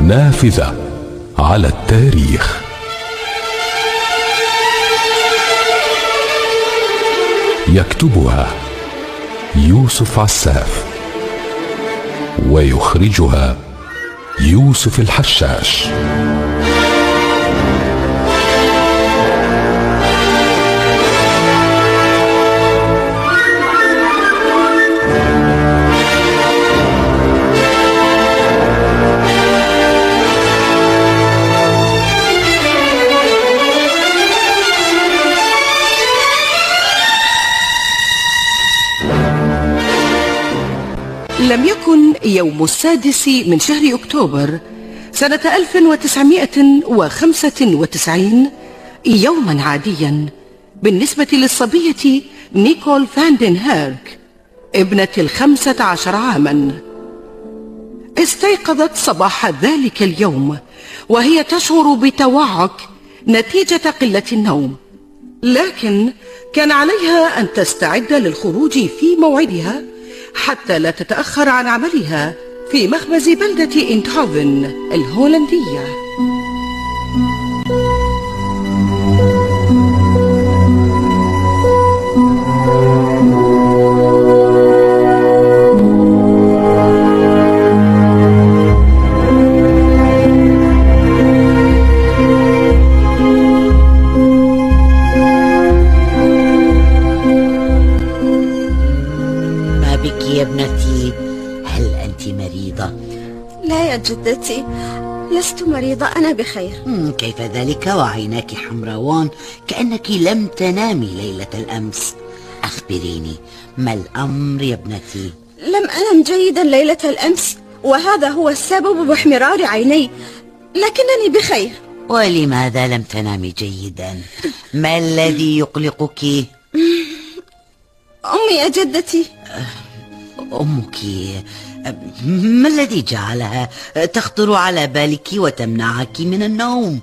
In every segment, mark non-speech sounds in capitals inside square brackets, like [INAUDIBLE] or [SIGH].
نافذة على التاريخ. يكتبها يوسف عساف ويخرجها يوسف الحشاش. لم يكن يوم السادس من شهر أكتوبر سنة 1995 يوما عاديا بالنسبة للصبية نيكول فاندن هيرك ابنة الخمسة عشر عاما. استيقظت صباح ذلك اليوم وهي تشعر بتوعك نتيجة قلة النوم لكن كان عليها أن تستعد للخروج في موعدها حتى لا تتأخر عن عملها في مخبز بلدة إنتهوفن الهولندية. ابنتي هل أنت مريضة؟ لا يا جدتي لست مريضة أنا بخير كيف ذلك وعيناك حمراوان كأنك لم تنامي ليلة الأمس أخبريني ما الأمر يا ابنتي؟ لم أنم جيدا ليلة الأمس وهذا هو السبب باحمرار عيني لكنني بخير ولماذا لم تنامي جيدا؟ ما الذي يقلقك؟ أمي يا جدتي أمك ما الذي جعلها تخطر على بالك وتمنعك من النوم؟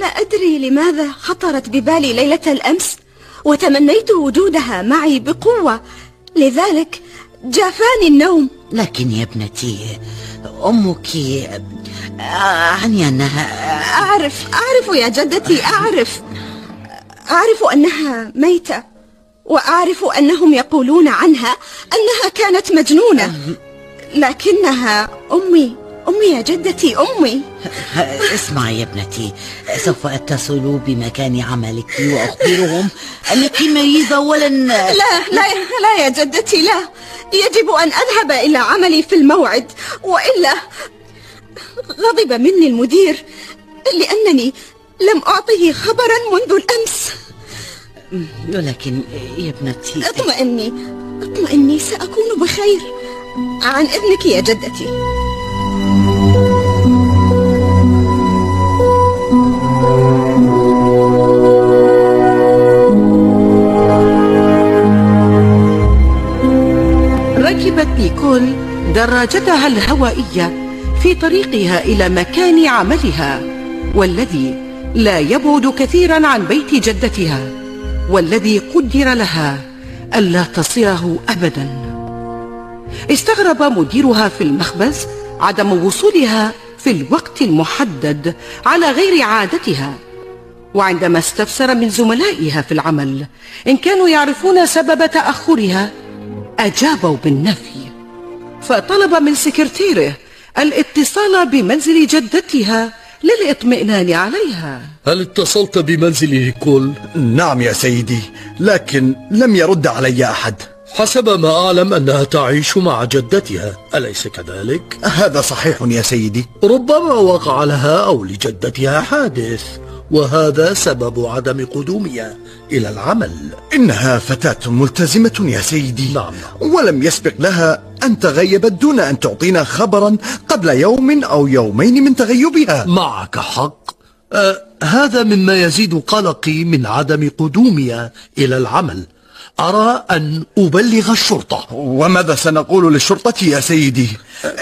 لا أدري لماذا خطرت ببالي ليلة الأمس وتمنيت وجودها معي بقوة. لذلك جافاني النوم. لكن يا ابنتي أمك أعني أنها أعرف أعرف يا جدتي أعرف. أعرف أنها ميتة. وأعرف أنهم يقولون عنها أنها كانت مجنونة. لكنها أمي أمي يا جدتي أمي. [LAUGHS] اسمعي يا ابنتي سوف أتصل بمكان عملك وأخبرهم أنك مريضة ولن لا لا لا يا جدتي لا. يجب أن أذهب إلى عملي في الموعد وإلا غضب مني المدير لأنني لم أعطه خبرا منذ الأمس. ولكن يا ابنتي أطمئني. أطمئني سأكون بخير. عن إذنك يا جدتي. ركبت نيكول دراجتها الهوائية في طريقها إلى مكان عملها والذي لا يبعد كثيرا عن بيت جدتها. والذي قدر لها ألا تصله أبدا. استغرب مديرها في المخبز عدم وصولها في الوقت المحدد على غير عادتها. وعندما استفسر من زملائها في العمل إن كانوا يعرفون سبب تأخرها أجابوا بالنفي. فطلب من سكرتيره الاتصال بمنزل جدتها للإطمئنان عليها. هل اتصلت بمنزل نيكول؟ نعم يا سيدي لكن لم يرد علي أحد حسب ما أعلم أنها تعيش مع جدتها أليس كذلك؟ هذا صحيح يا سيدي ربما وقع لها أو لجدتها حادث وهذا سبب عدم قدومها إلى العمل إنها فتاة ملتزمة يا سيدي نعم. ولم يسبق لها أن تغيبت دون أن تعطينا خبرا قبل يوم أو يومين من تغيبها معك حق آه هذا مما يزيد قلقي من عدم قدومها إلى العمل. أرى أن أبلغ الشرطة. وماذا سنقول للشرطة يا سيدي؟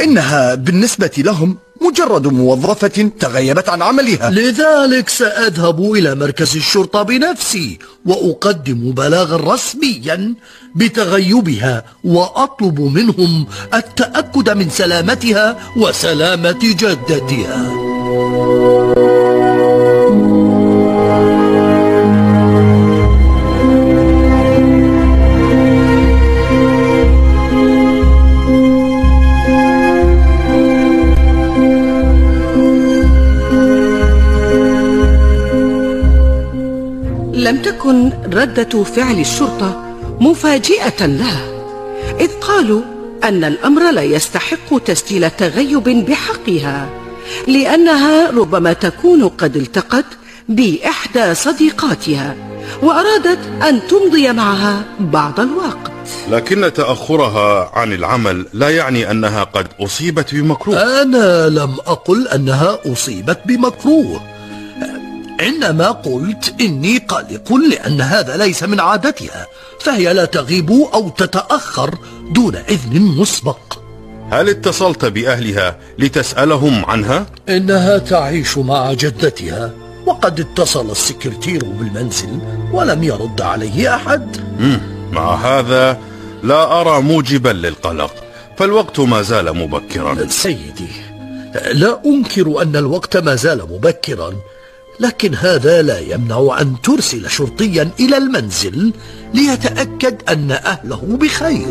إنها بالنسبة لهم مجرد موظفة تغيبت عن عملها. لذلك سأذهب إلى مركز الشرطة بنفسي وأقدم بلاغا رسميا بتغيبها وأطلب منهم التأكد من سلامتها وسلامة جدتها. ردة فعل الشرطة مفاجئة لها إذ قالوا أن الأمر لا يستحق تسجيل تغيب بحقها لأنها ربما تكون قد التقت بإحدى صديقاتها وأرادت أن تمضي معها بعض الوقت. لكن تأخرها عن العمل لا يعني أنها قد أصيبت بمكروه. أنا لم أقل أنها أصيبت بمكروه. إنما قلت إني قلق لأن هذا ليس من عادتها فهي لا تغيب أو تتأخر دون إذن مسبق هل اتصلت بأهلها لتسألهم عنها؟ إنها تعيش مع جدتها وقد اتصل السكرتير بالمنزل ولم يرد عليه أحد. مع هذا لا أرى موجبا للقلق فالوقت ما زال مبكرا سيدي لا أنكر أن الوقت ما زال مبكرا لكن هذا لا يمنع أن ترسل شرطيا إلى المنزل ليتأكد أن أهله بخير.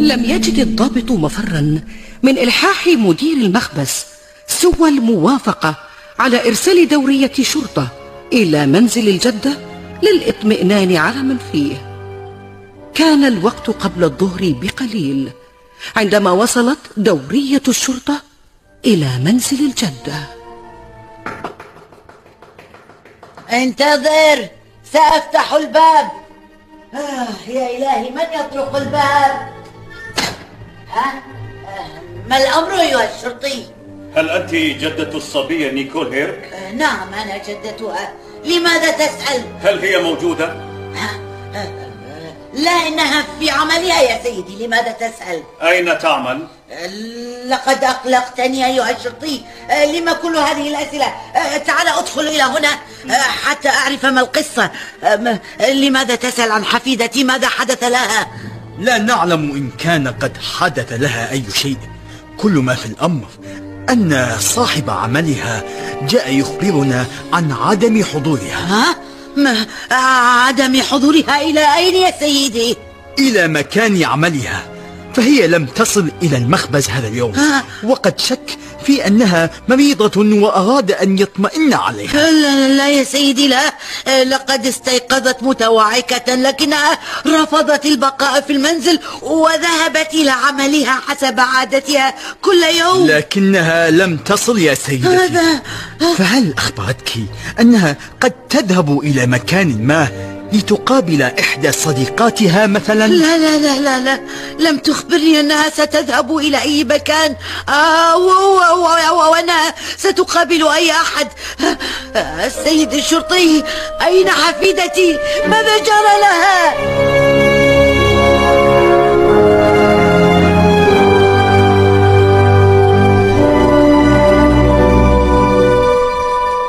لم يجد الضابط مفرا من إلحاح مدير المخبز سوى الموافقة على إرسال دورية شرطة إلى منزل الجدة للإطمئنان على من فيه. كان الوقت قبل الظهر بقليل عندما وصلت دورية الشرطة إلى منزل الجدة. انتظر سأفتح الباب. آه يا إلهي من يطرق الباب؟ ها؟ آه ما الأمر أيها الشرطي؟ هل أنت جدة الصبية نيكول هيرك؟ آه نعم أنا جدتها. لماذا تسأل؟ هل هي موجودة؟ لا إنها في عملها يا سيدي. لماذا تسأل؟ أين تعمل؟ لقد أقلقتني أيها الشرطي. لما كل هذه الأسئلة؟ تعال أدخل إلى هنا حتى أعرف ما القصة. لماذا تسأل عن حفيدتي؟ ماذا حدث لها؟ لا نعلم إن كان قد حدث لها أي شيء. كل ما في الأمر أن صاحب عملها جاء يخبرنا عن عدم حضورها ها؟ ما عدم حضورها إلى أين يا سيدي؟ إلى مكان عملها فهي لم تصل إلى المخبز هذا اليوم. آه. وقد شك في أنها مريضة وأراد أن يطمئن عليها. لا, لا, لا يا سيدي لا. لقد استيقظت متوعكة لكنها رفضت البقاء في المنزل وذهبت إلى عملها حسب عادتها كل يوم. لكنها لم تصل يا سيدتي. هذا فهل أخبرتك أنها قد تذهب إلى مكان ما لتقابل إحدى صديقاتها مثلا؟ لا لا لا لا لا. لم تخبرني أنها ستذهب إلى أي مكان. آه و- و- و- وأنها ستقابل أي أحد. آه، السيد الشرطي أين حفيدتي؟ ماذا جرى لها؟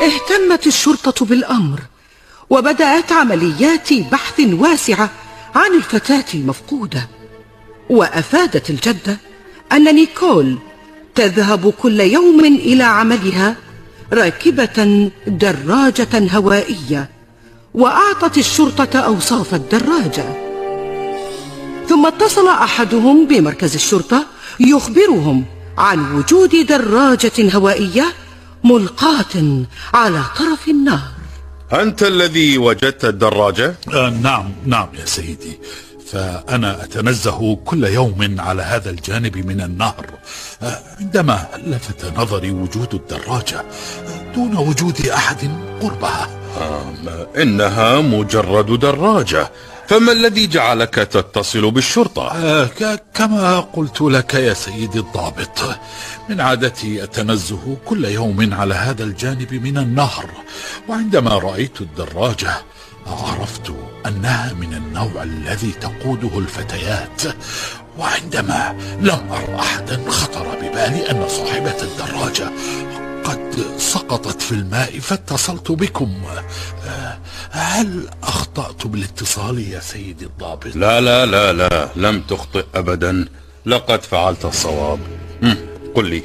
اهتمت الشرطة بالأمر. وبدأت عمليات بحث واسعة عن الفتاة المفقودة. وأفادت الجدة أن نيكول تذهب كل يوم إلى عملها راكبة دراجة هوائية وأعطت الشرطة أوصاف الدراجة. ثم اتصل أحدهم بمركز الشرطة يخبرهم عن وجود دراجة هوائية ملقاة على طرف النهر أنت الذي وجدت الدراجة؟ آه نعم نعم يا سيدي. فأنا أتنزه كل يوم على هذا الجانب من النهر. آه عندما لفت نظري وجود الدراجة دون وجود أحد قربها. آه إنها مجرد دراجة. فما الذي جعلك تتصل بالشرطة؟ آه كما قلت لك يا سيدي الضابط من عادتي التنزه كل يوم على هذا الجانب من النهر وعندما رأيت الدراجة عرفت أنها من النوع الذي تقوده الفتيات وعندما لم أر أحدا خطر ببالي أن صاحبة الدراجة قد سقطت في الماء فاتصلت بكم آه، هل أخطأت بالاتصال يا سيدي الضابط؟ لا لا لا لا لم تخطئ أبدا لقد فعلت الصواب قل لي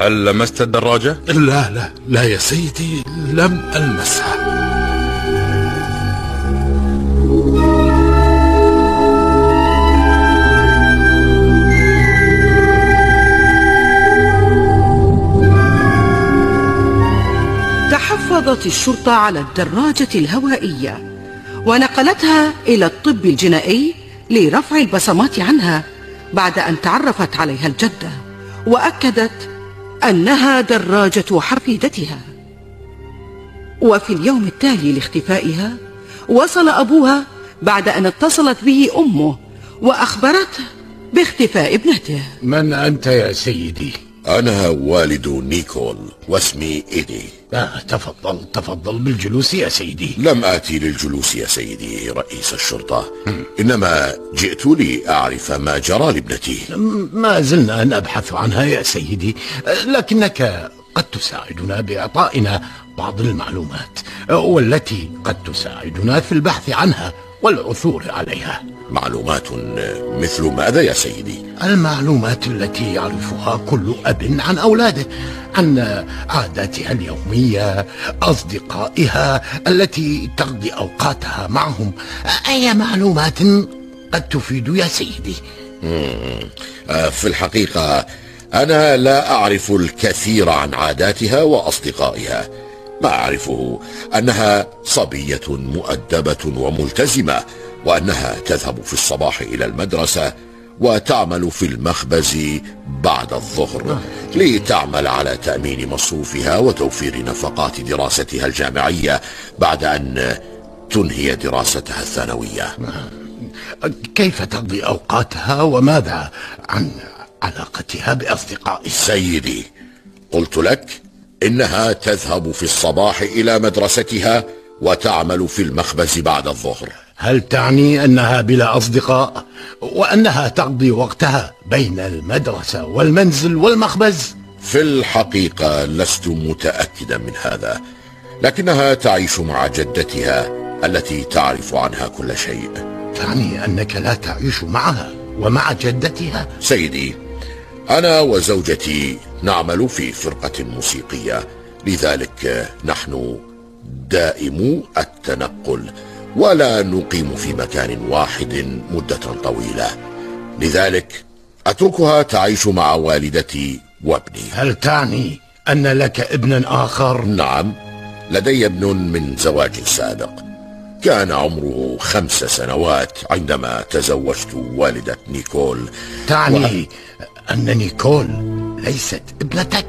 هل لمست الدراجة؟ لا لا لا يا سيدي لم ألمسها تحفظت الشرطة على الدراجة الهوائية ونقلتها إلى الطب الجنائي لرفع البصمات عنها بعد أن تعرفت عليها الجدة وأكدت أنها دراجة حفيدتها. وفي اليوم التالي لاختفائها وصل أبوها بعد أن اتصلت به أمه وأخبرته باختفاء ابنته. من أنت يا سيدي؟ أنا والد نيكول واسمي إيدي. آه تفضل تفضل بالجلوس يا سيدي. لم آتي للجلوس يا سيدي رئيس الشرطة. إنما جئت لأعرف ما جرى لابنتي. ما زلنا نبحث عنها يا سيدي لكنك قد تساعدنا بإعطائنا بعض المعلومات والتي قد تساعدنا في البحث عنها. والعثور عليها. معلومات مثل ماذا يا سيدي؟ المعلومات التي يعرفها كل أب عن أولاده عن عاداتها اليومية أصدقائها التي تقضي أوقاتها معهم. أي معلومات قد تفيد يا سيدي. آه، في الحقيقة أنا لا أعرف الكثير عن عاداتها وأصدقائها. ما أعرفه أنها صبية مؤدبة وملتزمة وأنها تذهب في الصباح إلى المدرسة وتعمل في المخبز بعد الظهر لتعمل على تأمين مصروفها وتوفير نفقات دراستها الجامعية بعد أن تنهي دراستها الثانوية. كيف تقضي أوقاتها وماذا عن علاقتها بأصدقائها؟ سيدي قلت لك إنها تذهب في الصباح إلى مدرستها وتعمل في المخبز بعد الظهر. هل تعني أنها بلا أصدقاء وأنها تقضي وقتها بين المدرسة والمنزل والمخبز؟ في الحقيقة لست متأكدا من هذا لكنها تعيش مع جدتها التي تعرف عنها كل شيء. تعني أنك لا تعيش معها ومع جدتها؟ سيدي أنا وزوجتي نعمل في فرقة موسيقية لذلك نحن دائم التنقل ولا نقيم في مكان واحد مدة طويلة. لذلك أتركها تعيش مع والدتي وابني. هل تعني أن لك ابنا آخر؟ نعم لدي ابن من زواج سابق. كان عمره خمس سنوات عندما تزوجت والدة نيكول. تعني أن نيكول ليست ابنتك.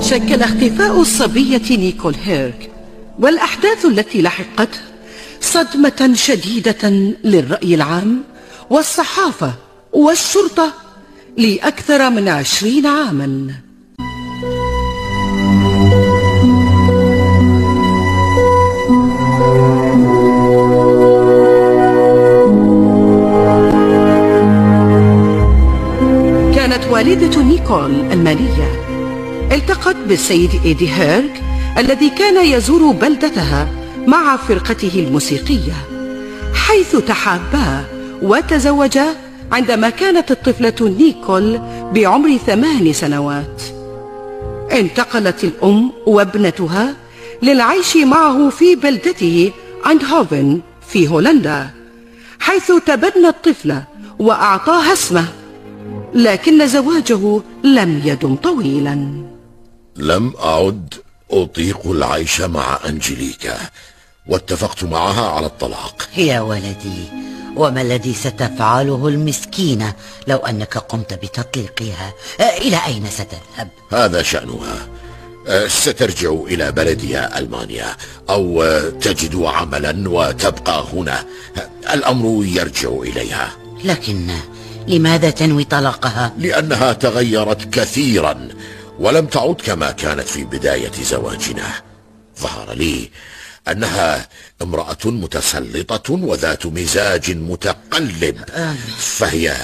شكل اختفاء الصبية نيكول هيرك والأحداث التي لحقته صدمة شديدة للرأي العام والصحافة والشرطة لأكثر من عشرين عاما. كانت والدة نيكول ألمانية التقت بالسيد إيدي هيرك الذي كان يزور بلدتها مع فرقته الموسيقية حيث تحابا وتزوجا عندما كانت الطفلة نيكول بعمر ثمان سنوات. انتقلت الأم وابنتها للعيش معه في بلدته أندهوفن في هولندا حيث تبنى الطفل وأعطاها اسمه لكن زواجه لم يدم طويلا. لم أعد أطيق العيش مع أنجليكا. واتفقت معها على الطلاق. يا ولدي وما الذي ستفعله المسكينة لو أنك قمت بتطليقها؟ آه، إلى أين ستذهب؟ هذا شأنها. أه، سترجع إلى بلدها ألمانيا أو أه، تجد عملا وتبقى هنا. الأمر يرجع إليها. لكن لماذا تنوي طلاقها؟ لأنها تغيرت كثيرا ولم تعد كما كانت في بداية زواجنا. ظهر لي أنها امرأة متسلطة وذات مزاج متقلب. فهي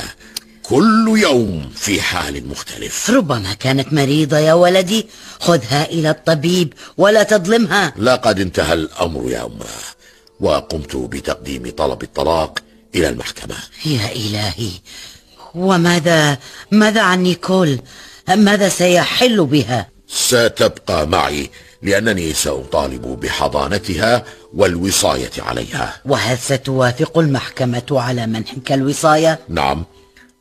كل يوم في حال مختلف. ربما كانت مريضة يا ولدي. خذها إلى الطبيب ولا تظلمها. لقد انتهى الأمر يا أمة وقمت بتقديم طلب الطلاق إلى المحكمة. يا إلهي وماذا ماذا عن نيكول؟ ماذا سيحل بها؟ ستبقى معي لأنني سأطالب بحضانتها والوصاية عليها وهل ستوافق المحكمة على منحك الوصاية؟ نعم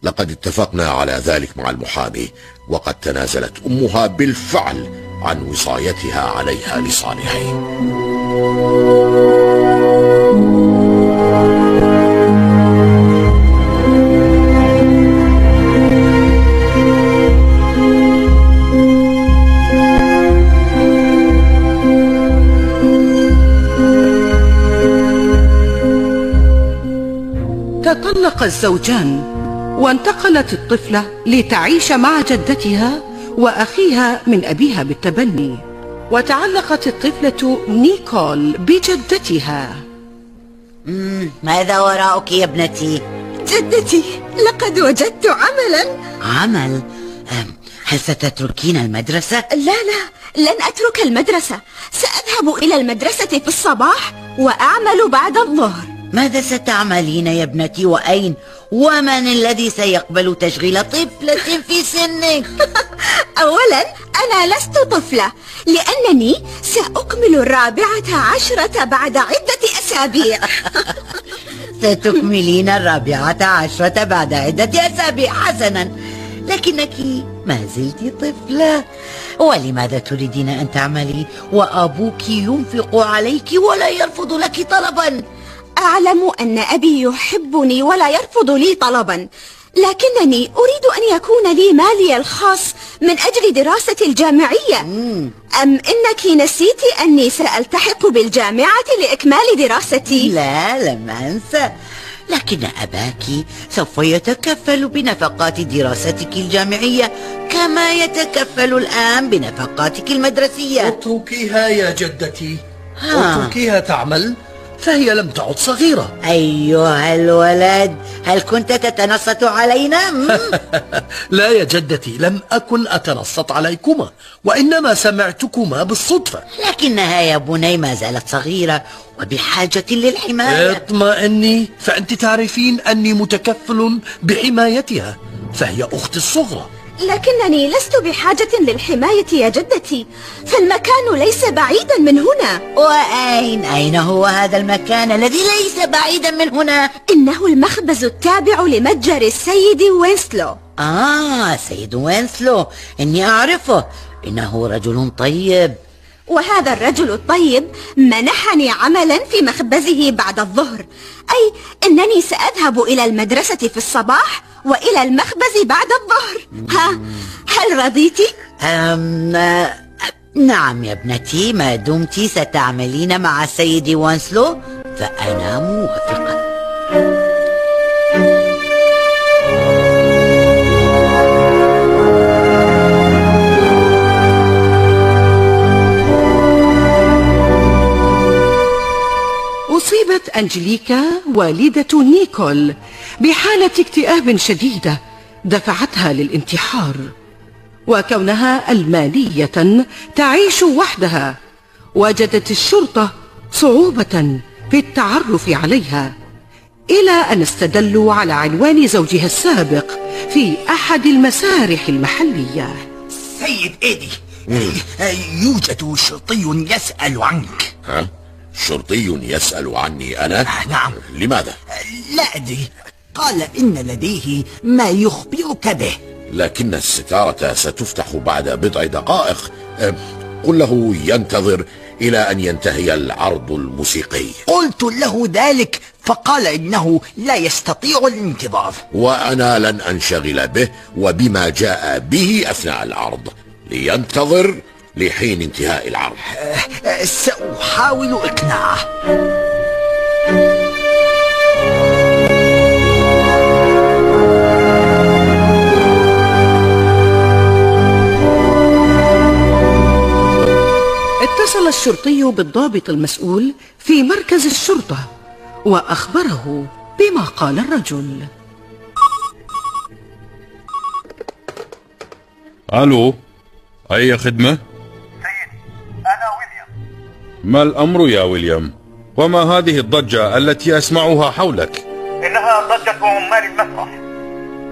لقد اتفقنا على ذلك مع المحامي وقد تنازلت أمها بالفعل عن وصايتها عليها لصالحي تطلق الزوجان وانتقلت الطفلة لتعيش مع جدتها وأخيها من أبيها بالتبني وتعلقت الطفلة نيكول بجدتها ماذا وراءك يا ابنتي؟ جدتي لقد وجدت عملا عمل؟ هل ستتركين المدرسة؟ لا لا لن أترك المدرسة سأذهب إلى المدرسة في الصباح وأعمل بعد الظهر ماذا ستعملين يا ابنتي وأين؟ ومن الذي سيقبل تشغيل طفلة في سنك؟ [LAUGHS] أولا أنا لست طفلة لأنني سأكمل الرابعة عشرة بعد عدة أسابيع. [LAUGHS] ستكملين الرابعة عشرة بعد عدة أسابيع حسنا. لكنك ما زلت طفلة. ولماذا تريدين أن تعملي؟ وأبوك ينفق عليك ولا يرفض لك طلبا. أعلم أن أبي يحبني ولا يرفض لي طلبا. لكنني أريد أن يكون لي مالي الخاص من أجل دراستي الجامعية. أم إنك نسيت أني سألتحق بالجامعة لإكمال دراستي؟ لا لم أنسى لكن أباك سوف يتكفل بنفقات دراستك الجامعية كما يتكفل الآن بنفقاتك المدرسية. اتركيها يا جدتي. ها. اتركيها تعمل. فهي لم تعد صغيرة. أيها الولد هل كنت تتنصت علينا؟ [LAUGHS] لا يا جدتي لم أكن أتنصت عليكما وإنما سمعتكما بالصدفة. لكنها يا بني ما زالت صغيرة وبحاجة للحماية. اطمئني فأنت تعرفين أني متكفل بحمايتها فهي أختي الصغرى. لكنني لست بحاجة للحماية يا جدتي. فالمكان ليس بعيدا من هنا. وأين أين هو هذا المكان الذي ليس بعيدا من هنا؟ إنه المخبز التابع لمتجر السيد وينسلو. آه سيد وينسلو. إني أعرفه. إنه رجل طيب. وهذا الرجل الطيب منحني عملا في مخبزه بعد الظهر. أي أنني سأذهب إلى المدرسة في الصباح وإلى المخبز بعد الظهر. ها هل رضيتي؟ أم نعم يا ابنتي ما دمت ستعملين مع السيد وانسلو فأنا موافقة. أصيبت أنجليكا والدة نيكول بحالة اكتئاب شديدة دفعتها للانتحار وكونها ألمانية تعيش وحدها وجدت الشرطة صعوبة في التعرف عليها إلى أن استدلوا على عنوان زوجها السابق في أحد المسارح المحلية. سيد إيدي يوجد شرطي يسأل عنك. ها؟ شرطي يسأل عني أنا؟ نعم. لماذا؟ لا أدري. قال إن لديه ما يخبرك به. لكن الستارة ستفتح بعد بضع دقائق. قل له ينتظر إلى أن ينتهي العرض الموسيقي. قلت له ذلك فقال إنه لا يستطيع الانتظار. وأنا لن أنشغل به وبما جاء به أثناء العرض. لينتظر لحين انتهاء العرض. أه، سأحاول إقناعه. اتصل الشرطي بالضابط المسؤول في مركز الشرطة وأخبره بما قال الرجل. ألو أي خدمة؟ ما الأمر يا ويليام؟ وما هذه الضجة التي أسمعها حولك؟ إنها ضجة عمال المسرح.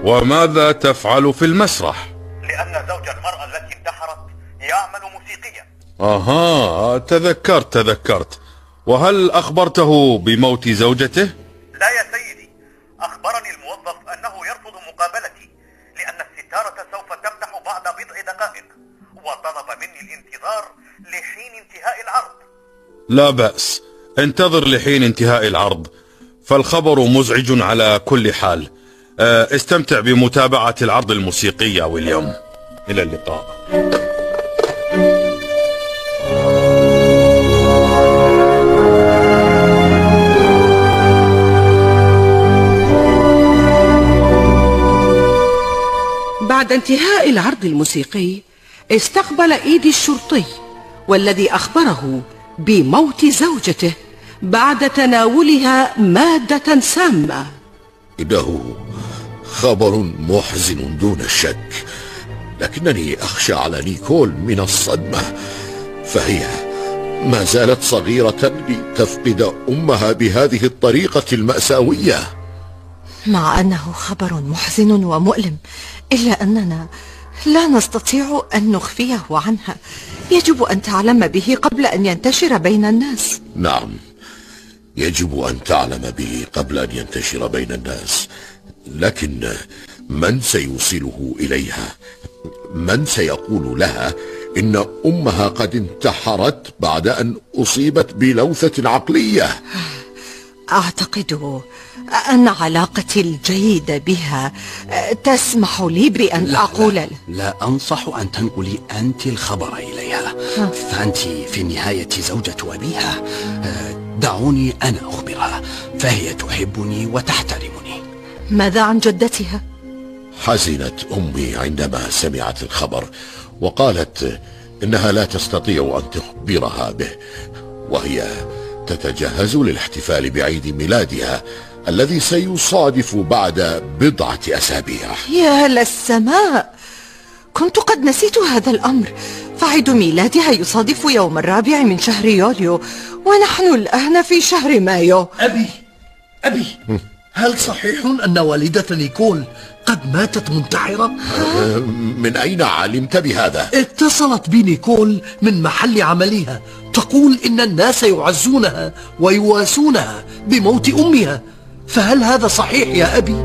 وماذا تفعل في المسرح؟ لأن زوج المرأة التي انتحرت يعمل موسيقيا. أها تذكرت تذكرت. وهل أخبرته بموت زوجته؟ لا بأس. انتظر لحين انتهاء العرض. فالخبر مزعج على كل حال. آه، استمتع بمتابعة العرض الموسيقي يا ويليام. إلى اللقاء. بعد انتهاء العرض الموسيقي استقبل إيدي الشرطي والذي أخبره بموت زوجته بعد تناولها مادة سامة. إنه خبر محزن دون الشك لكنني أخشى على نيكول من الصدمة فهي ما زالت صغيرة لتفقد أمها بهذه الطريقة المأساوية. مع أنه خبر محزن ومؤلم إلا أننا لا نستطيع أن نخفيه عنها. يجب أن تعلم به قبل أن ينتشر بين الناس. نعم. يجب أن تعلم به قبل أن ينتشر بين الناس. لكن من سيوصله إليها؟ من سيقول لها إن أمها قد انتحرت بعد أن أصيبت بلوثة عقلية؟ أعتقد أن علاقتي الجيدة بها تسمح لي بأن لا أقول لا, لا أنصح أن تنقلي أنت الخبر إليها. فأنت في النهاية زوجة أبيها. آه، دعوني أنا أخبرها. فهي تحبني وتحترمني. ماذا عن جدتها؟ حزنت أمي عندما سمعت الخبر وقالت إنها لا تستطيع أن تخبرها به وهي تتجهز للاحتفال بعيد ميلادها الذي سيصادف بعد بضعة أسابيع. يا للسماء كنت قد نسيت هذا الأمر فعيد ميلادها يصادف يوم الرابع من شهر يوليو ونحن الآن في شهر مايو أبي أبي هل صحيح أن والدة نيكول قد ماتت منتحرة؟ من أين علمت بهذا؟ اتصلت بي نيكول من محل عملها تقول إن الناس يعزونها ويواسونها بموت أمها فهل هذا صحيح يا أبي؟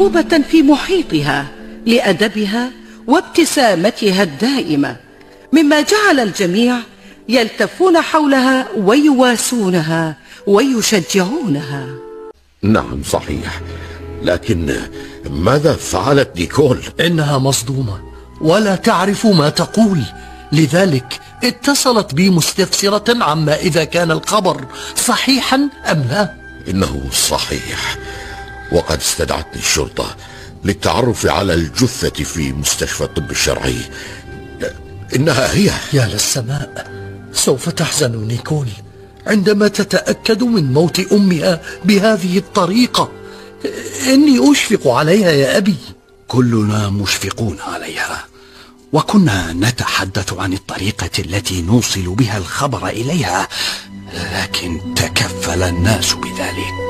محبوبة في محيطها لأدبها وابتسامتها الدائمة مما جعل الجميع يلتفون حولها ويواسونها ويشجعونها. نعم صحيح. لكن ماذا فعلت نيكول؟ إنها مصدومة ولا تعرف ما تقول. لذلك اتصلت بي مستفسرة عما إذا كان الخبر صحيحا أم لا. إنه صحيح. وقد استدعتني الشرطة للتعرف على الجثة في مستشفى الطب الشرعي. إنها هي. يا للسماء سوف تحزن نيكول. عندما تتأكد من موت أمها بهذه الطريقة إني أشفق عليها يا أبي. كلنا مشفقون عليها. وكنا نتحدث عن الطريقة التي نوصل بها الخبر إليها لكن تكفل الناس بذلك.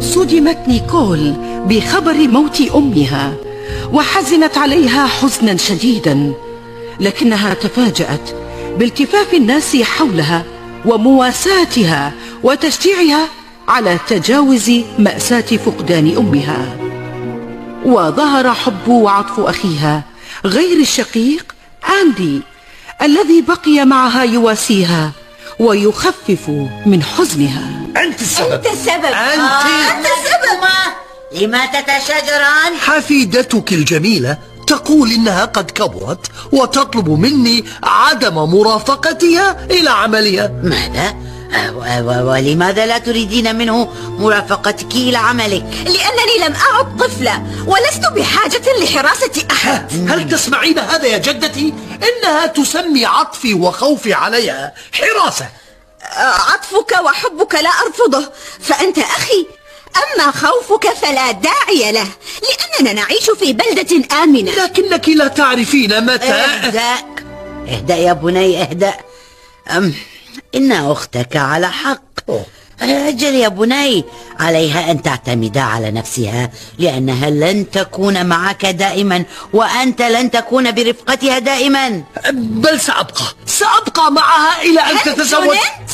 صدمت نيكول بخبر موت أمها وحزنت عليها حزنا شديدا لكنها تفاجأت بالتفاف الناس حولها ومواساتها وتشجيعها على تجاوز مأساة فقدان أمها. وظهر حب وعطف أخيها غير الشقيق أندي الذي بقي معها يواسيها ويخفف من حزنها. أنت السبب. أنت السبب. أنت. أنت السبب. لما تتشاجران. حفيدتك الجميلة تقول إنها قد كبرت وتطلب مني عدم مرافقتها إلى عملها ماذا؟ و- ولماذا لا تريدين منه مرافقتك إلى عملك؟ لأنني لم أعد طفلة ولست بحاجة لحراسة أحد هل تسمعين هذا يا جدتي؟ إنها تسمي عطفي وخوفي عليها حراسة عطفك وحبك لا أرفضه فأنت أخي أما خوفك فلا داعي له لأننا نعيش في بلدة آمنة. لكنك لا تعرفين متى. اهدأ اهدأ يا بني اهدأ. أم إن أختك على حق. أجل يا بني عليها أن تعتمد على نفسها لأنها لن تكون معك دائما وأنت لن تكون برفقتها دائما. بل سأبقى. سأبقى معها إلى أن هل تتزوج. جننت؟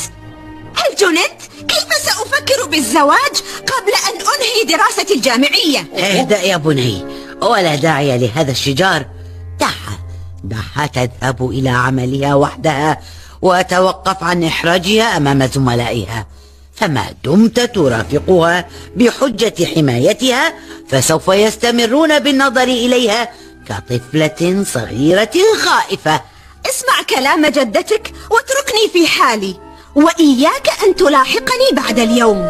هل جننت؟ كيف سأفكر بالزواج قبل أن أنهي دراستي الجامعية؟ اهدأ يا بني ولا داعي لهذا الشجار. دعها دعها تذهب إلى عملها وحدها وتوقف عن إحراجها أمام زملائها. فما دمت ترافقها بحجة حمايتها فسوف يستمرون بالنظر إليها كطفلة صغيرة خائفة. اسمع كلام جدتك واتركني في حالي. وإياك أن تلاحقني بعد اليوم.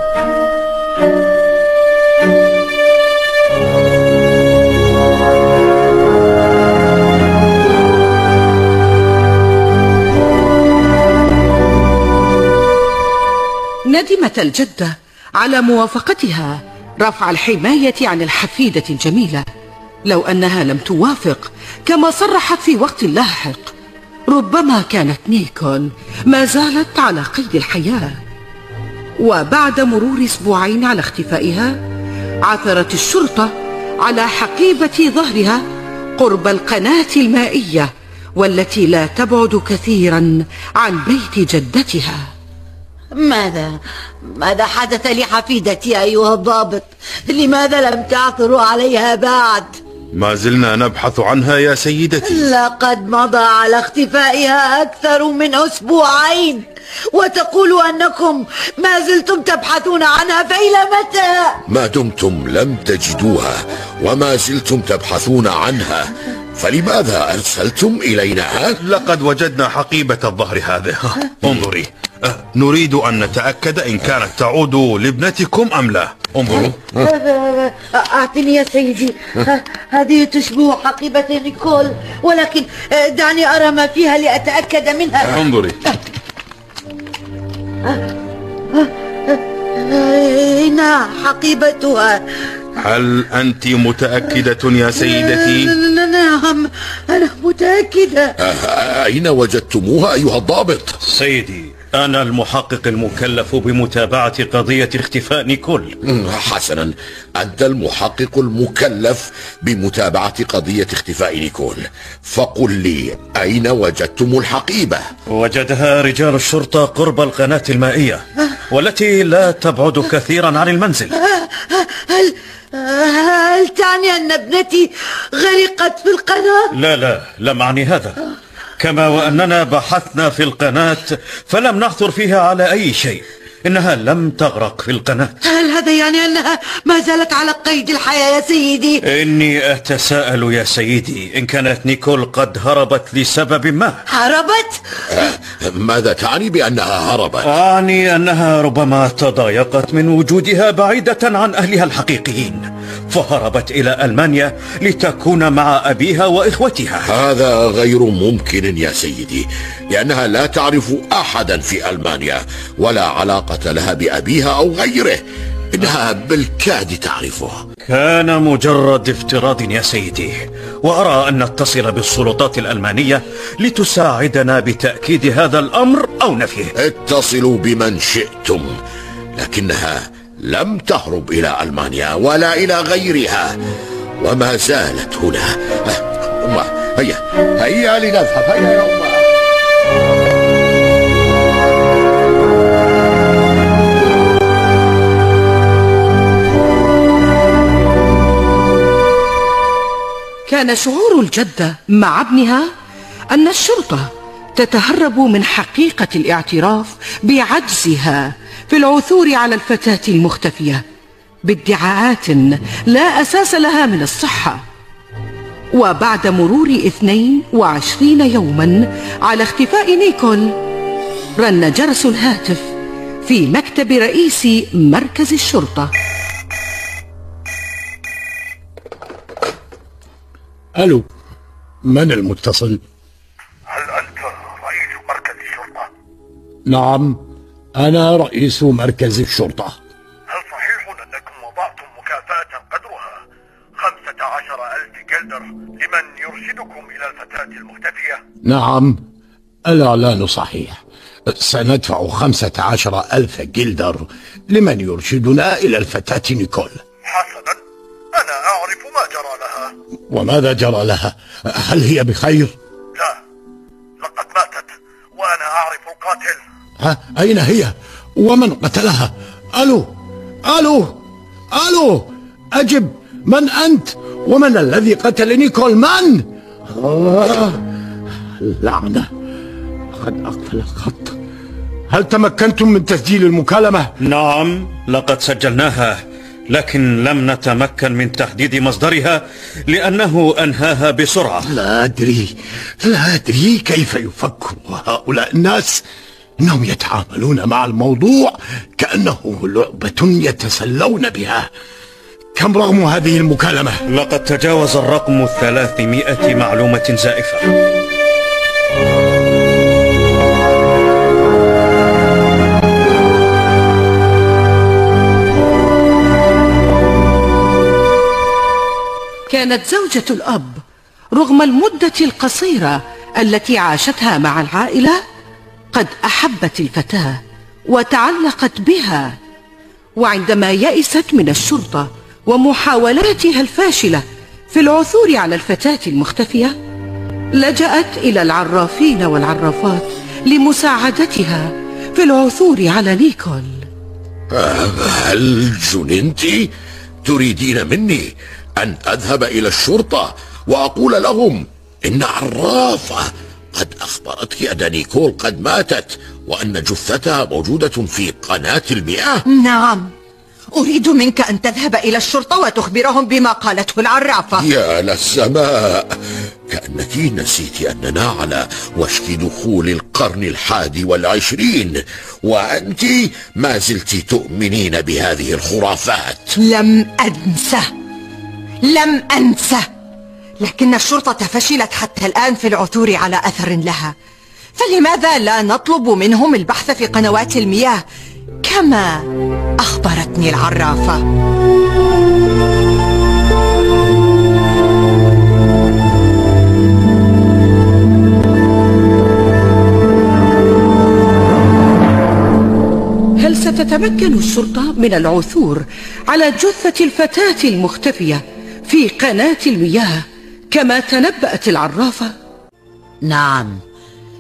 ندمت الجدة على موافقتها. رفع الحماية عن الحفيدة الجميلة. لو أنها لم توافق كما صرحت في وقت لاحق. ربما كانت نيكول ما زالت على قيد الحياة. وبعد مرور أسبوعين على اختفائها عثرت الشرطة على حقيبة ظهرها قرب القناة المائية والتي لا تبعد كثيرا عن بيت جدتها. ماذا؟ ماذا حدث لحفيدتي أيها الضابط؟ لماذا لم تعثروا عليها بعد؟ ما زلنا نبحث عنها يا سيدتي. لقد مضى على اختفائها أكثر من أسبوعين وتقول أنكم ما زلتم تبحثون عنها فإلى متى؟ ما دمتم لم تجدوها وما زلتم تبحثون عنها فلماذا أرسلتم إلينا؟ لقد وجدنا حقيبة الظهر هذه [LAUGHS] انظري. نريد أن نتأكد إن كانت تعود لابنتكم أم لا. انظروا. أعطني يا سيدي. هذه تشبه حقيبة نيكول ولكن دعني أرى ما فيها لأتأكد منها. انظري. إنها حقيبتها؟ هل أنت متأكدة يا سيدتي؟ نعم أنا متأكدة. أه، أين وجدتموها أيها الضابط؟ سيدي أنا المحقق المكلف بمتابعة قضية اختفاء نيكول. حسنا. أنت المحقق المكلف بمتابعة قضية اختفاء نيكول. فقل لي أين وجدتم الحقيبة؟ وجدها رجال الشرطة قرب القناة المائية والتي لا تبعد كثيرا عن المنزل. هل هل تعني أن ابنتي غرقت في القناة؟ لا لا لم أعني هذا. كما وأننا بحثنا في القناة فلم نعثر فيها على أي شيء. إنها لم تغرق في القناة. هل هذا يعني أنها ما زالت على قيد الحياة يا سيدي؟ إني أتساءل يا سيدي إن كانت نيكول قد هربت لسبب ما؟ هربت؟ أه، ماذا تعني بأنها هربت؟ أعني أنها ربما تضايقت من وجودها بعيدة عن أهلها الحقيقيين. فهربت إلى ألمانيا لتكون مع أبيها وإخوتها. هذا غير ممكن يا سيدي لأنها لا تعرف أحدا في ألمانيا ولا علاقة لها بأبيها أو غيره. إنها بالكاد تعرفه. كان مجرد افتراض يا سيدي وأرى أن نتصل بالسلطات الألمانية لتساعدنا بتأكيد هذا الأمر أو نفيه. اتصلوا بمن شئتم لكنها لم تهرب إلى ألمانيا ولا إلى غيرها. وما زالت هنا. أمه هيا هيا لنذهب هيا يا أمه كان شعور الجدة مع ابنها أن الشرطة تتهرب من حقيقة الاعتراف بعجزها. في العثور على الفتاة المختفية بادعاءات لا أساس لها من الصحة وبعد مرور اثنين وعشرين يوما على اختفاء نيكول رن جرس الهاتف في مكتب رئيس مركز الشرطة ألو من المتصل؟ هل أنت رئيس مركز الشرطة؟ نعم أنا رئيس مركز الشرطة هل صحيح أنكم وضعتم مكافأة قدرها خمسة عشر ألف جلدر لمن يرشدكم إلى الفتاة المختفية؟ نعم الإعلان صحيح سندفع خمسة عشر ألف جلدر لمن يرشدنا إلى الفتاة نيكول حسنا أنا أعرف ما جرى لها وماذا جرى لها؟ هل هي بخير؟ لا لقد ماتت وأنا أعرف القاتل ها أين هي؟ ومن قتلها؟ ألو ألو ألو أجب من أنت؟ ومن الذي قتل نيكول من؟ آه لعنة قد أقفل الخط هل تمكنتم من تسجيل المكالمة؟ نعم لقد سجلناها لكن لم نتمكن من تحديد مصدرها لأنه أنهاها بسرعة لا أدري لا أدري كيف يفكر هؤلاء الناس إنهم يتعاملون مع الموضوع كأنه لعبة يتسلون بها كم رقم هذه المكالمة؟ لقد تجاوز الرقم الثلاثمائة معلومة زائفة كانت زوجة الأب رغم المدة القصيرة التي عاشتها مع العائلة قد أحبت الفتاة وتعلقت بها وعندما يئست من الشرطة ومحاولاتها الفاشلة في العثور على الفتاة المختفية لجأت إلى العرافين والعرافات لمساعدتها في العثور على نيكول هل جننت؟ تريدين مني أن أذهب إلى الشرطة وأقول لهم إن عرافة قد أخبرتك أن نيكول قد ماتت وأن جثتها موجودة في قناة المياه نعم. أريد منك أن تذهب إلى الشرطة وتخبرهم بما قالته العرافة. يا للسماء. كأنك نسيت أننا على وشك دخول القرن الحادي والعشرين وأنت ما زلت تؤمنين بهذه الخرافات. لم أنسى لم أنسى لكن الشرطة فشلت حتى الآن في العثور على أثر لها. فلماذا لا نطلب منهم البحث في قنوات المياه؟ كما أخبرتني العرافة. هل ستتمكن الشرطة من العثور على جثة الفتاة المختفية في قناة المياه؟ كما تنبأت العرافة؟ نعم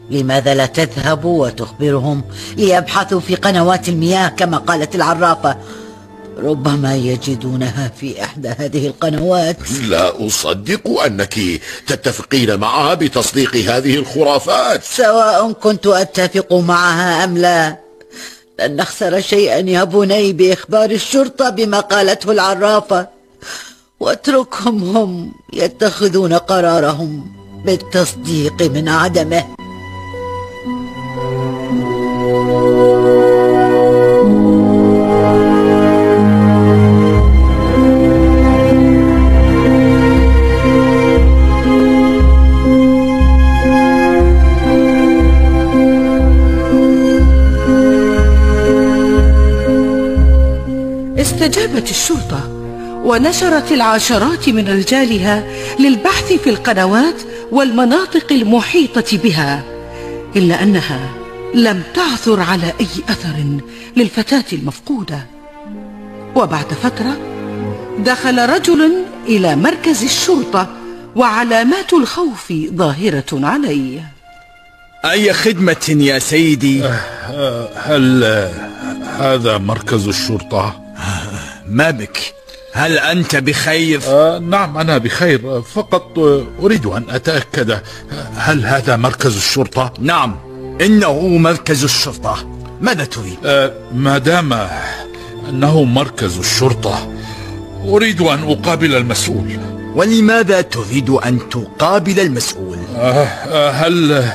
لماذا لا تذهب وتخبرهم ليبحثوا في قنوات المياه كما قالت العرافة؟ ربما يجدونها في إحدى هذه القنوات. لا أصدق أنك تتفقين معها بتصديق هذه الخرافات. سواء كنت أتفق معها أم لا لن نخسر شيئا يا بني بإخبار الشرطة بما قالته العرافة. واتركهم هم يتخذون قرارهم بالتصديق من عدمه. ونشرت العشرات من رجالها للبحث في القنوات والمناطق المحيطة بها إلا أنها لم تعثر على أي أثر للفتاة المفقودة وبعد فترة دخل رجل إلى مركز الشرطة وعلامات الخوف ظاهرة عليه أي خدمة يا سيدي؟ هل هذا مركز الشرطة؟ [LAUGHS] ما بك؟ هل أنت بخير؟ آه نعم أنا بخير فقط أريد أن أتأكد هل هذا مركز الشرطة؟ نعم إنه مركز الشرطة ماذا تريد؟ آه ما دام أنه مركز الشرطة أريد أن أقابل المسؤول ولماذا تريد أن تقابل المسؤول؟ آه آه هل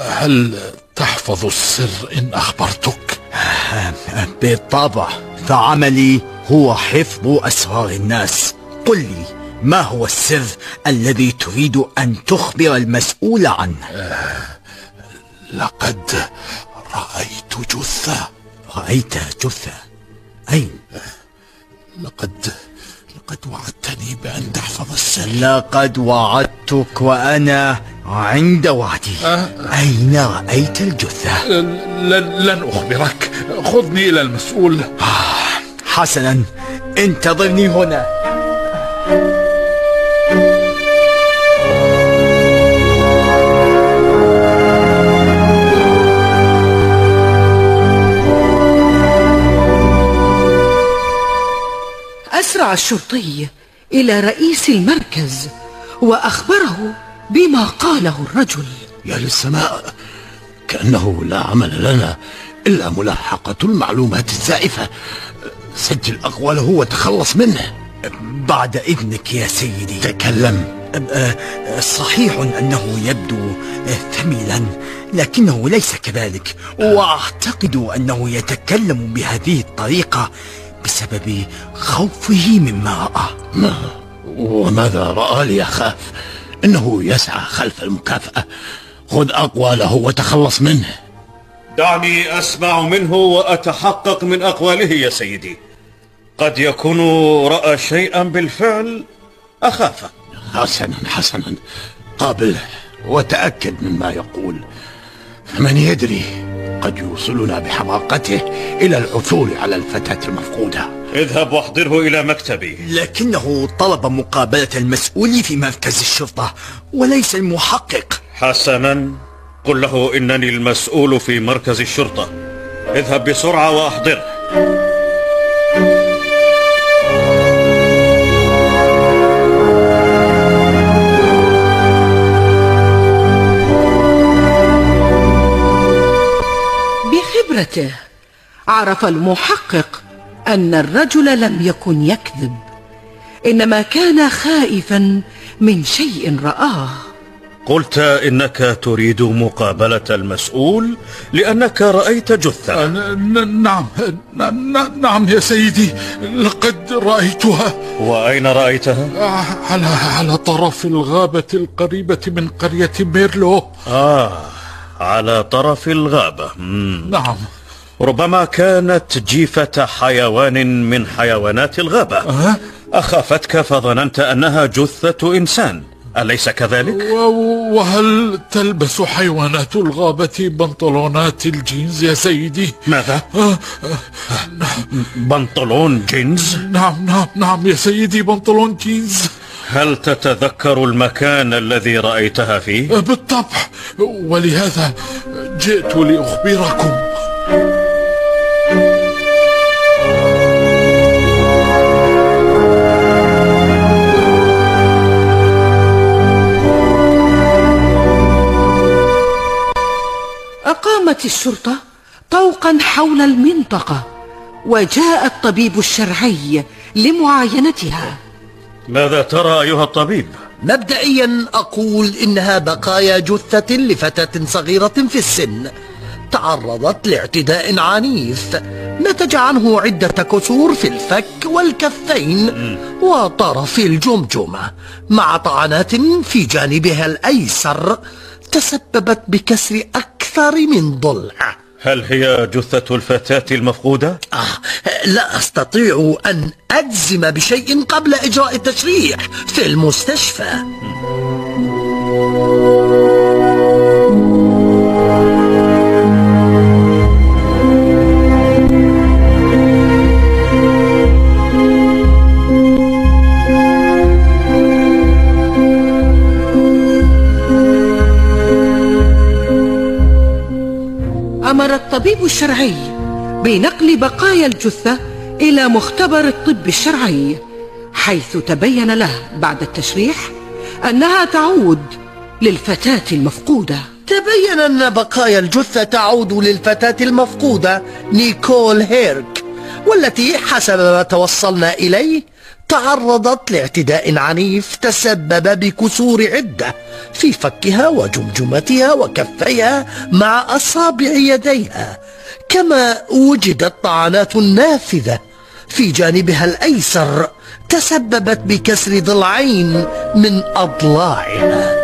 هل تحفظ السر إن أخبرتك؟ بالطبع فعملي هو حفظ أسرار الناس. قل لي ما هو السر الذي تريد أن تخبر المسؤول عنه؟ لقد رأيت جثة. رأيت جثة؟ أين؟ لقد لقد وعدتني بأن تحفظ السر. لقد وعدتك وأنا عند وعدي. أه. أين رأيت الجثة؟ لن, لن أخبرك. خذني إلى المسؤول. حسنا انتظرني هنا. أسرع الشرطي إلى رئيس المركز وأخبره بما قاله الرجل. يا للسماء كأنه لا عمل لنا إلا ملاحقة المعلومات الزائفة. سجل أقواله وتخلص منه. بعد إذنك يا سيدي. تكلم. صحيح أنه يبدو ثميلا لكنه ليس كذلك. وأعتقد أنه يتكلم بهذه الطريقة بسبب خوفه مما رأى. وماذا رأى ليخاف إنه يسعى خلف المكافأة. خذ أقواله وتخلص منه. دعني أسمع منه وأتحقق من أقواله يا سيدي. قد يكون رأى شيئا بالفعل أخافه حسنا حسنا. قابله وتأكد مما يقول. فمن يدري قد يوصلنا بحماقته إلى العثور على الفتاة المفقودة. اذهب واحضره إلى مكتبي. لكنه طلب مقابلة المسؤول في مركز الشرطة وليس المحقق. حسنا. قل له إنني المسؤول في مركز الشرطة. اذهب بسرعة وأحضره بخبرته عرف المحقق أن الرجل لم يكن يكذب إنما كان خائفا من شيء رآه. قلت إنك تريد مقابلة المسؤول لأنك رأيت جثة. نعم نعم يا سيدي لقد رأيتها. وأين رأيتها؟ على على طرف الغابة القريبة من قرية ميرلو. آه على طرف الغابة. مم. نعم. ربما كانت جيفة حيوان من حيوانات الغابة. أه؟ أخافتك فظننت أنها جثة إنسان. أليس كذلك؟ وهل تلبس حيوانات الغابة بنطلونات الجينز يا سيدي؟ ماذا؟ آه بنطلون جينز؟ نعم نعم نعم يا سيدي بنطلون جينز هل تتذكر المكان الذي رأيتها فيه؟ بالطبع ولهذا جئت لأخبركم أقامت الشرطة طوقا حول المنطقة وجاء الطبيب الشرعي لمعاينتها ماذا ترى أيها الطبيب؟ مبدئيا أقول إنها بقايا جثة لفتاة صغيرة في السن تعرضت لاعتداء عنيف نتج عنه عدة كسور في الفك والكفين وطرف الجمجمة مع طعنات في جانبها الأيسر تسببت بكسر أكثر من ضلع هل هي جثة الفتاة المفقودة؟ آه لا أستطيع أن أجزم بشيء قبل إجراء التشريح في المستشفى. الطبيب الشرعي بنقل بقايا الجثة إلى مختبر الطب الشرعي حيث تبين له بعد التشريح أنها تعود للفتاة المفقودة. تبين أن بقايا الجثة تعود للفتاة المفقودة نيكول هيرك والتي حسب ما توصلنا إليه تعرضت لاعتداء عنيف تسبب بكسور عدة في فكها وجمجمتها وكفيها مع أصابع يديها كما وجدت طعنات نافذة في جانبها الأيسر تسببت بكسر ضلعين من أضلاعها.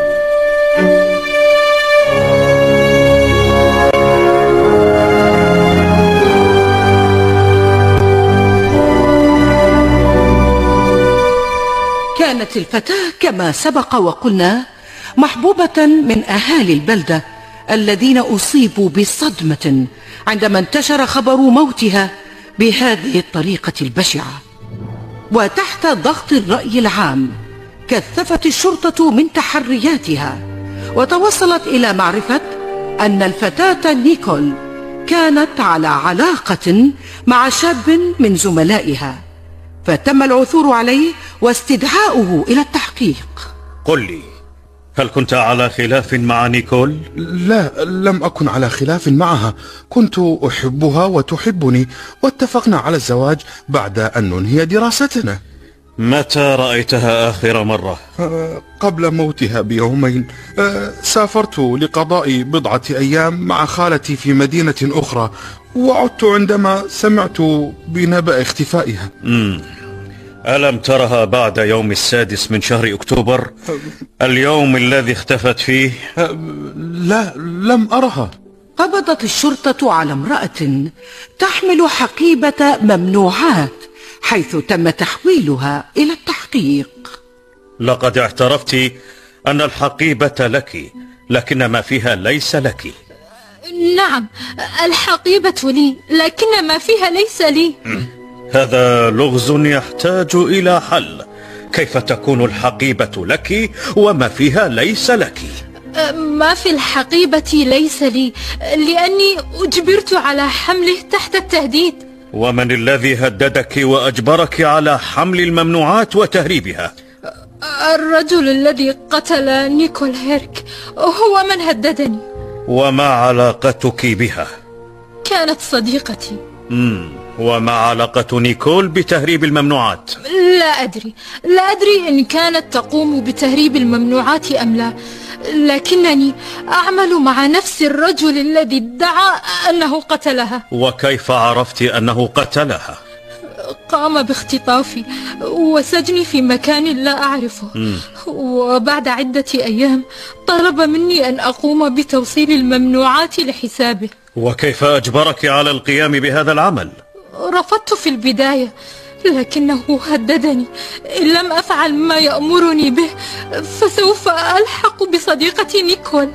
كانت الفتاة كما سبق وقلنا محبوبة من أهالي البلدة الذين أصيبوا بصدمة عندما انتشر خبر موتها بهذه الطريقة البشعة. وتحت ضغط الرأي العام كثفت الشرطة من تحرياتها وتوصلت إلى معرفة أن الفتاة نيكول كانت على علاقة مع شاب من زملائها. فتم العثور عليه واستدعاؤه إلى التحقيق قل لي هل كنت على خلاف مع نيكول؟ لا لم أكن على خلاف معها كنت أحبها وتحبني واتفقنا على الزواج بعد أن ننهي دراستنا متى رأيتها آخر مرة؟ آه، قبل موتها بيومين آه، سافرت لقضاء بضعة أيام مع خالتي في مدينة أخرى وعدت عندما سمعت بنبأ اختفائها مم. ألم ترها بعد يوم السادس من شهر أكتوبر؟ اليوم الذي اختفت فيه؟ لا لم أرها. قبضت الشرطة على امرأة تحمل حقيبة ممنوعات حيث تم تحويلها إلى التحقيق. لقد اعترفت أن الحقيبة لك لكن ما فيها ليس لك. نعم الحقيبة لي لكن ما فيها ليس لي. هذا لغز يحتاج إلى حل. كيف تكون الحقيبة لك وما فيها ليس لك؟ ما في الحقيبة ليس لي لأني أجبرت على حمله تحت التهديد. ومن الذي هددك وأجبرك على حمل الممنوعات وتهريبها؟ الرجل الذي قتل نيكول هيرك هو من هددني. وما علاقتك بها؟ كانت صديقتي. مم. وما علاقة نيكول بتهريب الممنوعات. لا أدري. لا أدري إن كانت تقوم بتهريب الممنوعات أم لا. لكنني أعمل مع نفس الرجل الذي ادعى أنه قتلها. وكيف عرفت أنه قتلها؟ قام باختطافي وسجني في مكان لا أعرفه. مم. وبعد عدة أيام طلب مني أن أقوم بتوصيل الممنوعات لحسابه. وكيف أجبرك على القيام بهذا العمل؟ رفضت في البداية لكنه هددني. إن لم أفعل ما يأمرني به فسوف ألحق بصديقتي نيكول.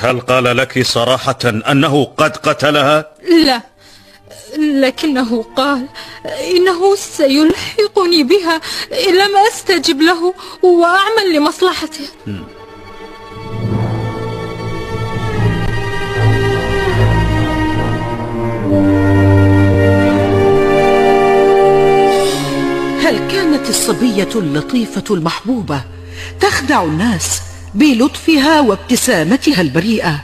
هل قال لك صراحة أنه قد قتلها؟ لا. لكنه قال إنه سيلحقني بها إن لم أستجب له وأعمل لمصلحته. كانت الصبية اللطيفة المحبوبة تخدع الناس بلطفها وابتسامتها البريئة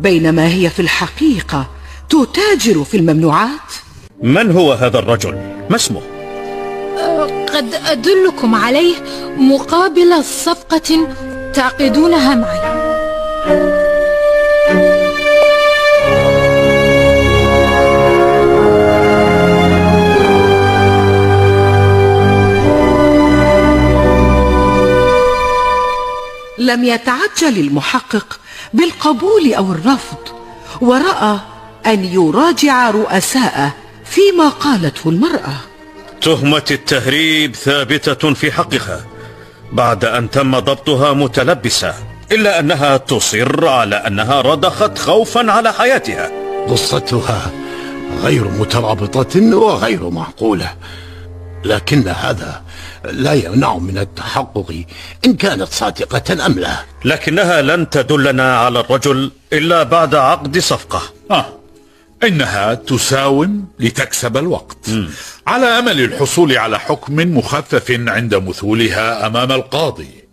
بينما هي في الحقيقة تتاجر في الممنوعات من هو هذا الرجل؟ ما اسمه؟ قد أدلكم عليه مقابل صفقة تعقدونها معي لم يتعجل المحقق بالقبول أو الرفض ورأى أن يراجع رؤساءه فيما قالته المرأة. تهمة التهريب ثابتة في حقها بعد أن تم ضبطها متلبسة إلا أنها تصر على أنها رضخت خوفا على حياتها. قصتها غير مترابطة وغير معقولة. لكن هذا لا يمنع من التحقق إن كانت صادقة أم لا. لكنها لن تدلنا على الرجل إلا بعد عقد صفقة. آه إنها تساوم لتكسب الوقت. على أمل الحصول على حكم مخفف عند مثولها أمام القاضي.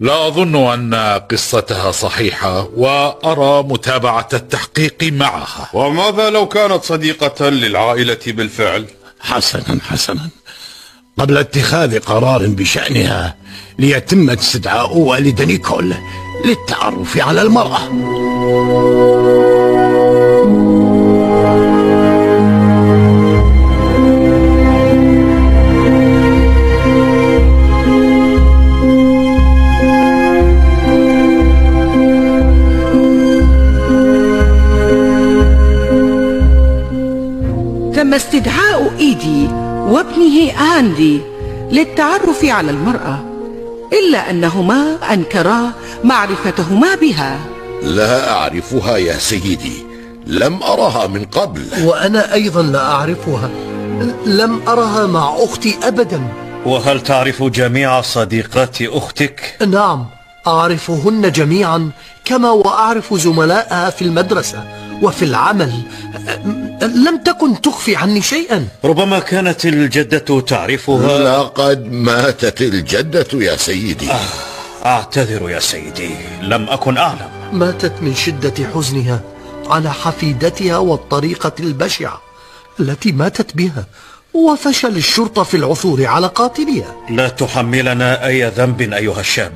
لا أظن أن قصتها صحيحة وأرى متابعة التحقيق معها. وماذا لو كانت صديقة للعائلة بالفعل؟ حسنا حسنا. قبل اتخاذ قرار بشأنها ليتم استدعاء والد نيكول للتعرف على المرأة. تم استدعاء إيدي وابنه آندي للتعرف على المرأة إلا أنهما أنكرا معرفتهما بها. لا أعرفها يا سيدي لم أرها من قبل. وأنا أيضا لا أعرفها لم أرها مع أختي أبدا. وهل تعرف جميع صديقات أختك؟ نعم أعرفهن جميعا كما وأعرف زملائها في المدرسة. وفي العمل لم تكن تخفي عني شيئا. ربما كانت الجدة تعرفها. لقد ماتت الجدة يا سيدي. أعتذر يا سيدي لم أكن أعلم. ماتت من شدة حزنها على حفيدتها والطريقة البشعة التي ماتت بها وفشل الشرطة في العثور على قاتلها. لا تحملنا أي ذنب أيها الشاب.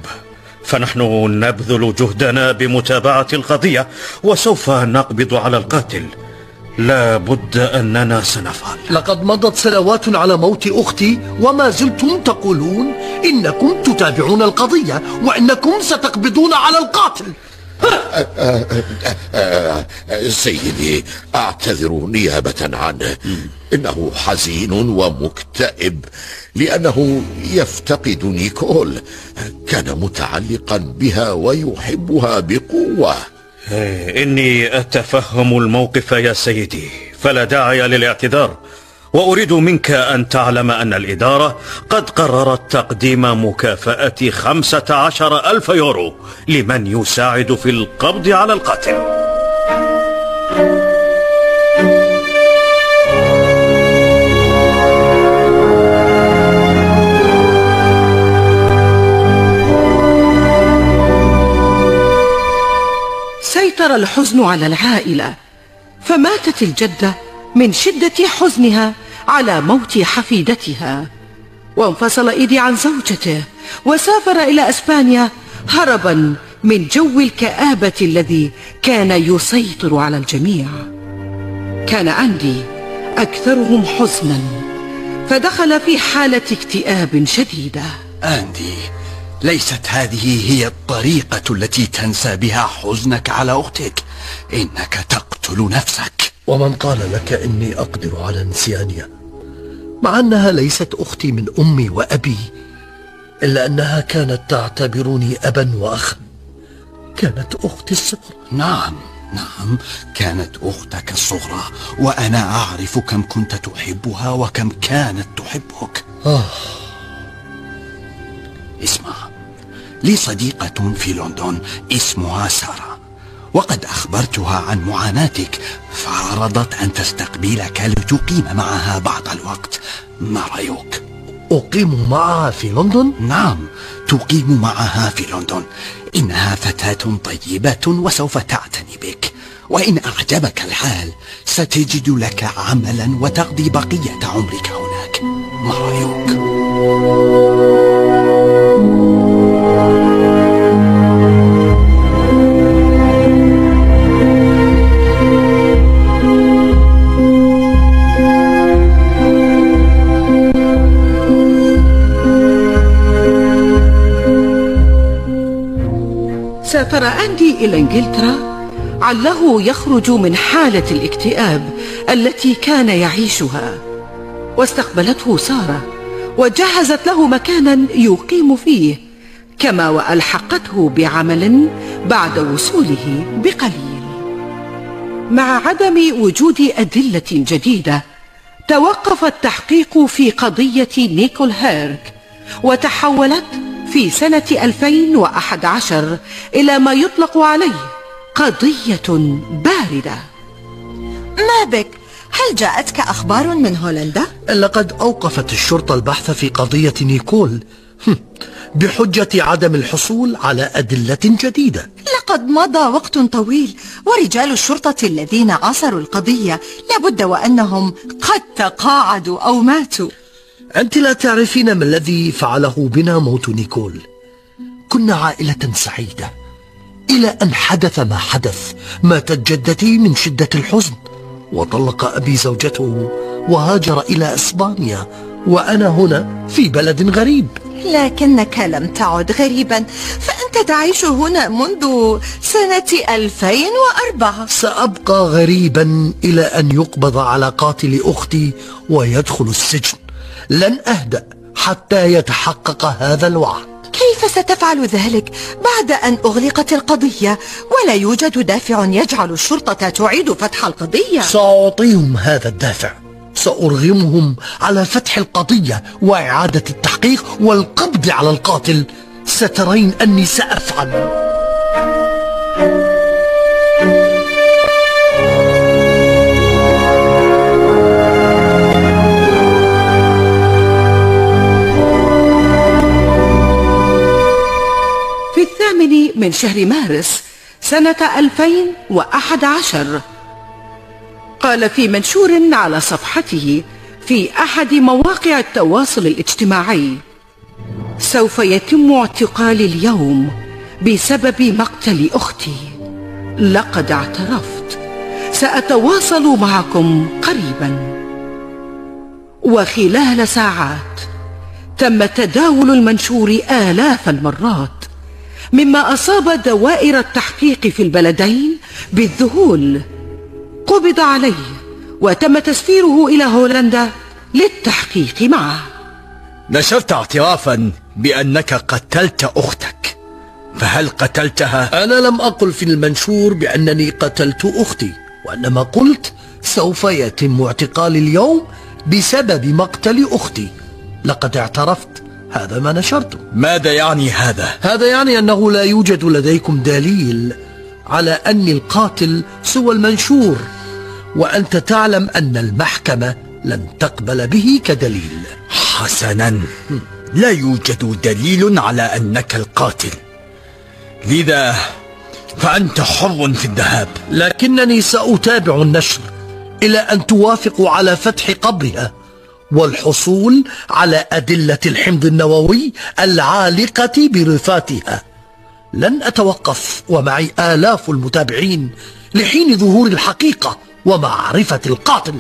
فنحن نبذل جهدنا بمتابعة القضية وسوف نقبض على القاتل. لا بد أننا سنفعل. لقد مضت سنوات على موت أختي وما زلتم تقولون إنكم تتابعون القضية وإنكم ستقبضون على القاتل. سيدي أعتذر نيابة عنه إنه حزين ومكتئب لأنه يفتقد نيكول كان متعلقا بها ويحبها بقوة. إيه، إني أتفهم الموقف يا سيدي فلا داعي للاعتذار. وأريد منك أن تعلم أن الإدارة قد قررت تقديم مكافأة خمسة عشر ألف يورو لمن يساعد في القبض على القاتل. سيطر الحزن على العائلة فماتت الجدة من شدة حزنها. على موت حفيدتها. وانفصل إيدي عن زوجته وسافر إلى أسبانيا هربا من جو الكآبة الذي كان يسيطر على الجميع. كان أندي أكثرهم حزنا فدخل في حالة اكتئاب شديدة. أندي ليست هذه هي الطريقة التي تنسى بها حزنك على أختك. إنك تقتل نفسك. ومن قال لك إني أقدر على نسيانها مع أنها ليست أختي من أمي وأبي إلا أنها كانت تعتبرني أبا وأخا كانت أختي الصغرى. نعم نعم كانت أختك الصغرى وأنا أعرف كم كنت تحبها وكم كانت تحبك. آه. اسمع لي صديقة في لندن اسمها سارة. وقد أخبرتها عن معاناتك فعرضت أن تستقبلك لتقيم معها بعض الوقت ما رأيك؟ أقيم معها في لندن؟ نعم تقيم معها في لندن إنها فتاة طيبة وسوف تعتني بك وإن أعجبك الحال ستجد لك عملا وتقضي بقية عمرك هناك ما رأيك؟ سافر أندي إلى إنجلترا؟ عله يخرج من حالة الاكتئاب التي كان يعيشها. واستقبلته سارة وجهزت له مكانا يقيم فيه كما وألحقته بعمل بعد وصوله بقليل. مع عدم وجود أدلة جديدة توقف التحقيق في قضية نيكول هيرك وتحولت في سنة 2011 إلى ما يطلق عليه قضية باردة ما بك؟ هل جاءتك أخبار من هولندا؟ لقد أوقفت الشرطة البحث في قضية نيكول هم، بحجة عدم الحصول على أدلة جديدة لقد مضى وقت طويل ورجال الشرطة الذين عاصروا القضية لابد وأنهم قد تقاعدوا أو ماتوا أنت لا تعرفين ما الذي فعله بنا موت نيكول. كنا عائلة سعيدة إلى أن حدث ما حدث ماتت جدتي من شدة الحزن. وطلق أبي زوجته وهاجر إلى إسبانيا وأنا هنا في بلد غريب. لكنك لم تعد غريبا فأنت تعيش هنا منذ سنة 2004 سأبقى غريبا إلى أن يقبض على قاتل أختي ويدخل السجن. لن أهدأ حتى يتحقق هذا الوعد. كيف ستفعل ذلك بعد أن أغلقت القضية؟ ولا يوجد دافع يجعل الشرطة تعيد فتح القضية. سأعطيهم هذا الدافع. سأرغمهم على فتح القضية وإعادة التحقيق والقبض على القاتل. سترين أني سأفعل. في الثامن من شهر مارس سنة 2011 قال في منشور على صفحته في أحد مواقع التواصل الاجتماعي سوف يتم اعتقالي اليوم بسبب مقتل أختي. لقد اعترفت. سأتواصل معكم قريبا. وخلال ساعات تم تداول المنشور آلاف المرات مما أصاب دوائر التحقيق في البلدين بالذهول. قبض عليه وتم تسفيره إلى هولندا للتحقيق معه. نشرت اعترافا بأنك قتلت أختك. فهل قتلتها؟ أنا لم أقل في المنشور بأنني قتلت أختي وإنما قلت سوف يتم اعتقالي اليوم بسبب مقتل أختي. لقد اعترفت هذا ما نشرته ماذا يعني هذا؟ هذا يعني أنه لا يوجد لديكم دليل على أني القاتل سوى المنشور وأنت تعلم أن المحكمة لن تقبل به كدليل. حسنا. لا يوجد دليل على أنك القاتل. لذا فأنت حر في الذهاب. لكنني سأتابع النشر إلى أن توافقوا على فتح قبرها. والحصول على أدلة الحمض النووي العالقة برفاتها. لن أتوقف ومعي آلاف المتابعين لحين ظهور الحقيقة ومعرفة القاتل.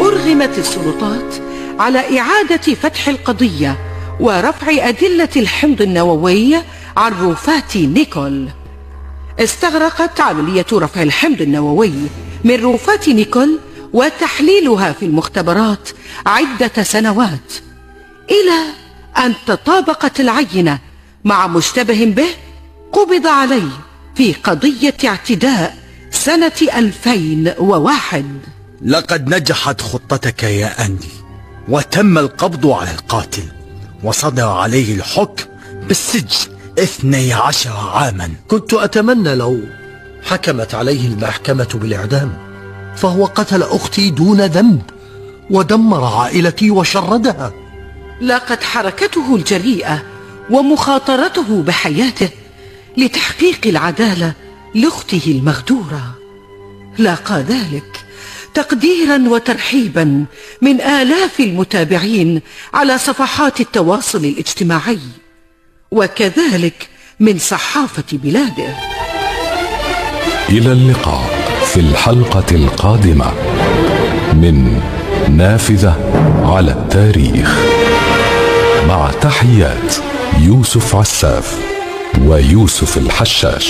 أرغمت السلطات على إعادة فتح القضية ورفع أدلة الحمض النووي عن رفات نيكول. استغرقت عملية رفع الحمض النووي من رفات نيكول وتحليلها في المختبرات عدة سنوات إلى أن تطابقت العينة مع مشتبه به قبض عليه في قضية اعتداء سنة 2001 لقد نجحت خطتك يا أندي وتم القبض على القاتل وصدر عليه الحكم بالسجن. اثني عشر عاما. كنت أتمنى لو حكمت عليه المحكمة بالإعدام فهو قتل أختي دون ذنب ودمر عائلتي وشردها. لقد حركته الجريئة ومخاطرته بحياته لتحقيق العدالة لأخته المغدورة. لاقى ذلك تقديرا وترحيبا من آلاف المتابعين على صفحات التواصل الاجتماعي. وكذلك من صحافة بلاده. إلى اللقاء في الحلقة القادمة من نافذة على التاريخ مع تحيات يوسف عساف ويوسف الحشاش.